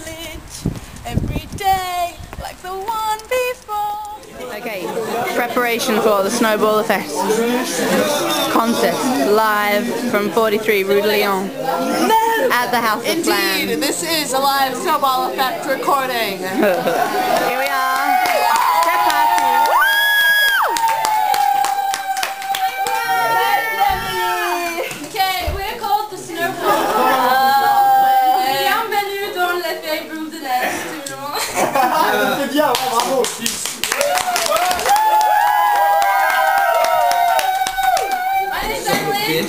village every day like the one before. Okay, preparation for the Snowball Effect contest live from 43 Rue de Lyon at the House of Indeed, this is a live snowball effect recording. Euh, c'est bien, bravo. Allez,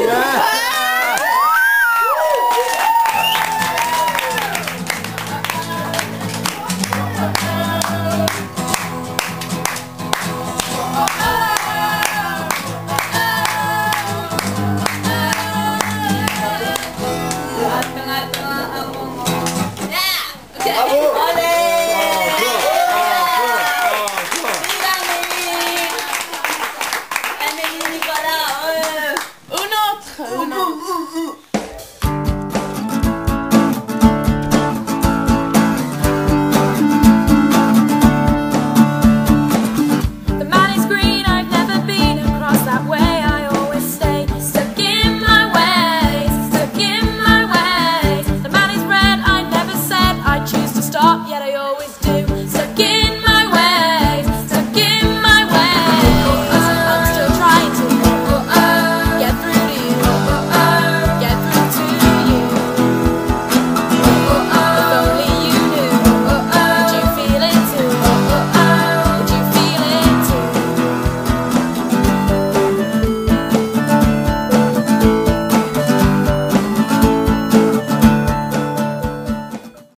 Yeah.